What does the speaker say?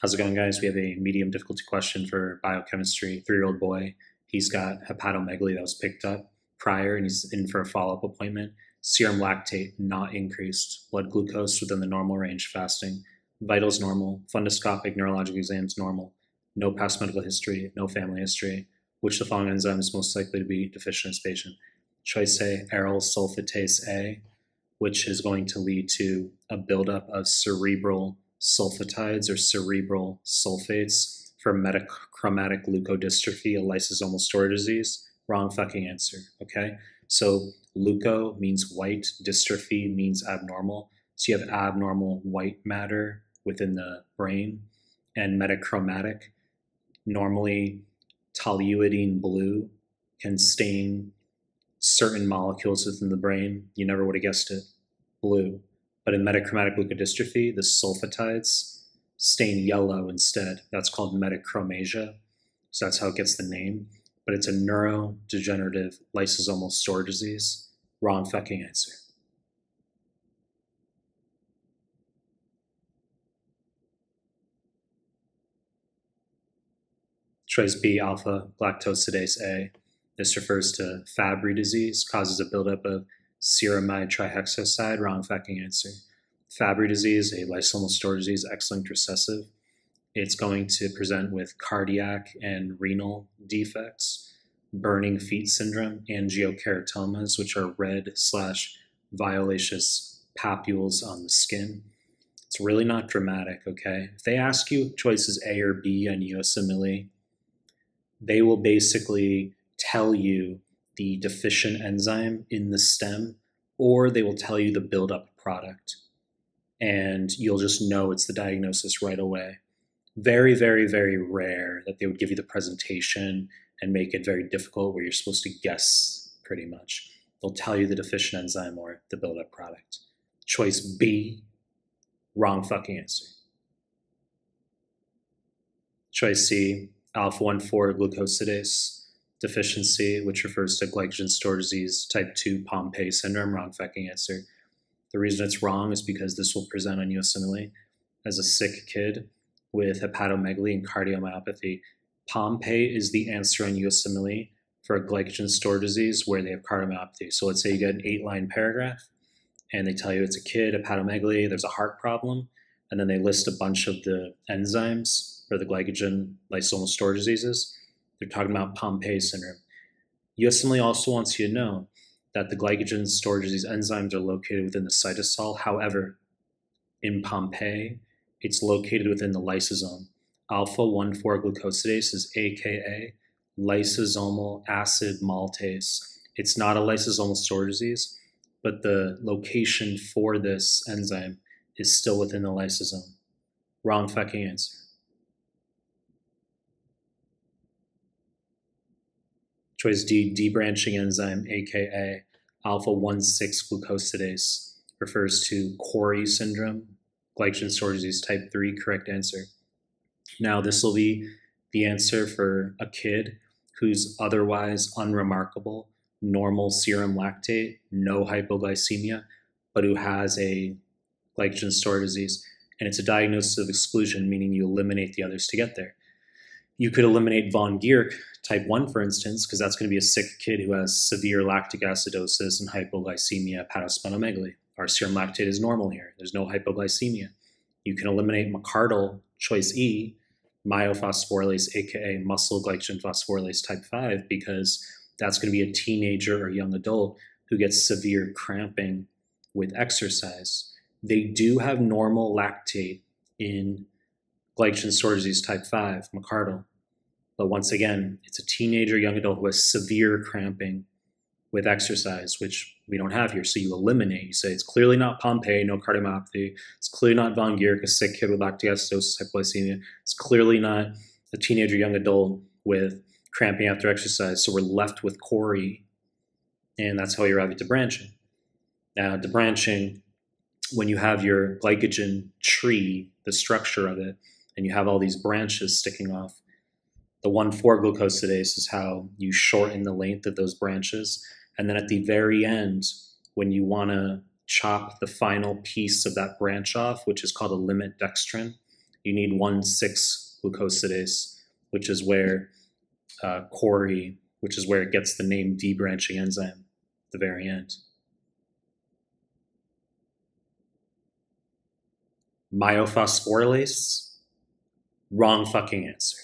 How's it going, guys? We have a medium difficulty question for biochemistry. Three year old boy. He's got hepatomegaly that was picked up prior and he's in for a follow up appointment. Serum lactate not increased. Blood glucose within the normal range fasting. Vitals normal. Fundoscopic neurologic exams normal. No past medical history. No family history. Which the following enzyme is most likely to be deficient in this patient? Choice A, aryl sulfatase A, which is going to lead to a buildup of cerebral sulfatides or cerebral sulfates for metachromatic leukodystrophy, a lysosomal storage disease? Wrong fucking answer. Okay. So leuko means white, dystrophy means abnormal. So you have abnormal white matter within the brain and metachromatic. Normally, toluidine blue can stain certain molecules within the brain. You never would have guessed it. Blue. But in metachromatic leukodystrophy, the sulfatides stain yellow instead. That's called metachromasia. So that's how it gets the name. But it's a neurodegenerative lysosomal storage disease. Wrong fucking answer. Choice B, alpha galactosidase A. This refers to Fabry disease, causes a buildup of ceramide trihexoside, wrong fucking answer. Fabry disease, a lysosomal storage disease, X-linked recessive. It's going to present with cardiac and renal defects, burning feet syndrome, angiokeratomas, which are red slash violaceous papules on the skin. It's really not dramatic, okay? If they ask you choices A or B on USMLE, they will basically tell you the deficient enzyme in the stem, or they will tell you the buildup product. And you'll just know it's the diagnosis right away. Very, very, very rare that they would give you the presentation and make it very difficult where you're supposed to guess pretty much. They'll tell you the deficient enzyme or the buildup product. Choice B, wrong fucking answer. Choice C, alpha 1 4 glucosidase deficiency, which refers to glycogen storage disease type 2 Pompe syndrome, wrong fucking answer. The reason it's wrong is because this will present on USMLE as a sick kid with hepatomegaly and cardiomyopathy. Pompe is the answer on USMLE for a glycogen storage disease where they have cardiomyopathy. So let's say you get an eight line paragraph and they tell you it's a kid, hepatomegaly, there's a heart problem, and then they list a bunch of the enzymes for the glycogen lysosomal storage diseases they're talking about Pompe syndrome. USMLE also wants you to know that the glycogen storage of these enzymes are located within the cytosol. However, in Pompe, it's located within the lysosome. Alpha 1 4 glucosidase is AKA lysosomal acid maltase. It's not a lysosomal storage disease, but the location for this enzyme is still within the lysosome. Wrong fucking answer. Choice D, debranching enzyme, aka alpha 1 6 glucosidase, refers to Cori syndrome, glycogen storage disease type 3, correct answer. Now, this will be the answer for a kid who's otherwise unremarkable, normal serum lactate, no hypoglycemia, but who has a glycogen storage disease. And it's a diagnosis of exclusion, meaning you eliminate the others to get there. You could eliminate von Gierke type 1, for instance, because that's going to be a sick kid who has severe lactic acidosis and hypoglycemia, hepatosplenomegaly. Our serum lactate is normal here. There's no hypoglycemia. You can eliminate McArdle, choice E, myophosphorylase, aka muscle glycogen phosphorylase type 5, because that's going to be a teenager or young adult who gets severe cramping with exercise. They do have normal lactate in glycogen storage disease type 5, McArdle. But once again, it's a teenager, young adult who has severe cramping with exercise, which we don't have here. So you eliminate. You say it's clearly not Pompe, no cardiomyopathy. It's clearly not von Gierke, a sick kid with lactic acidosis, hypoglycemia. It's clearly not a teenager, young adult with cramping after exercise. So we're left with Cori, and that's how you arrive at debranching. Now, debranching, when you have your glycogen tree, the structure of it, and you have all these branches sticking off. The one four glucosidase is how you shorten the length of those branches. And then at the very end, when you want to chop the final piece of that branch off, which is called a limit dextrin, you need 1 6 glucosidase, which is where uh, Cori, which is where it gets the name debranching enzyme the very end. Myophosphorylase Wrong fucking answer.